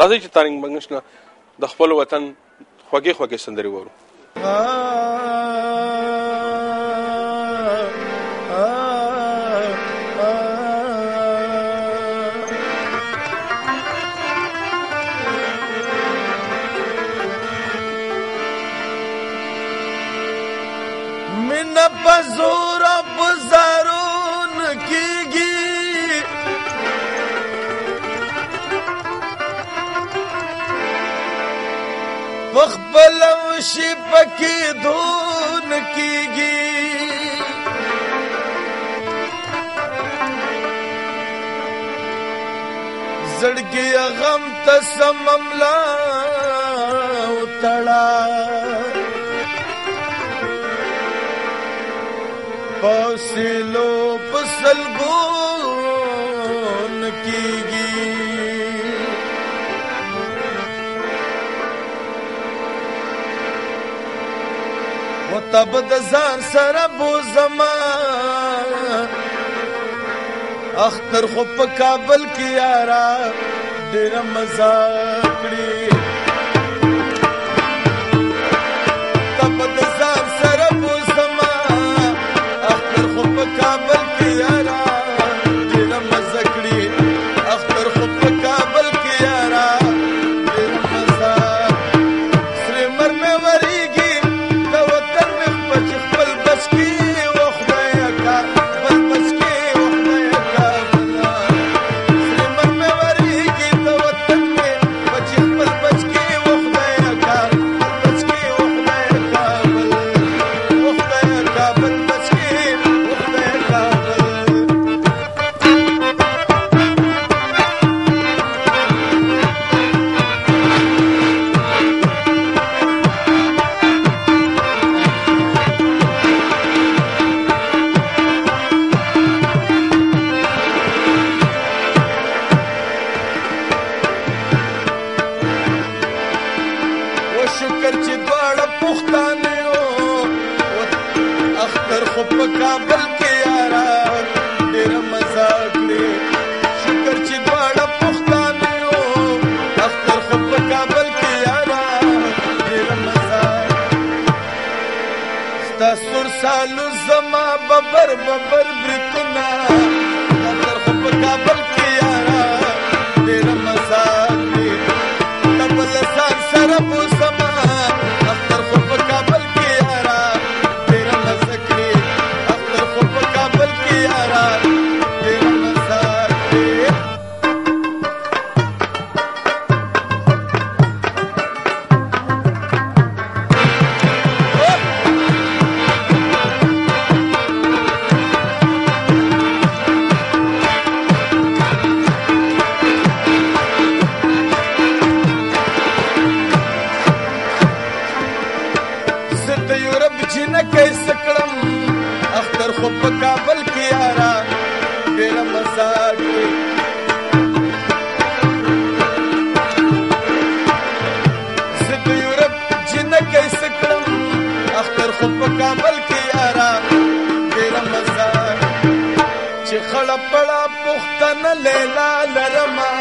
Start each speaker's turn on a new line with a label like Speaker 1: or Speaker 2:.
Speaker 1: راځي چې تارنګ بنگش نه د خپل وطن خوږې خوږې سندرې وورو مینه په زور مخبل او شپکی دون کیږي زړګي غم ته سمم لا وتړا پسلو پسلګون کیږي او تب د ځان سره بو زما اختر خو په کابل کې یارا ډېر مزه کړی سر سالو زما ببر ببر برتنا در خپ کابل خو په کابل کې یارا ډېر مزاج زه په یورپ جنه کې سکړم اختر خو په کابل کې یارا ډېر مزاج چې خړه پړه پښتنه لیلا لرمه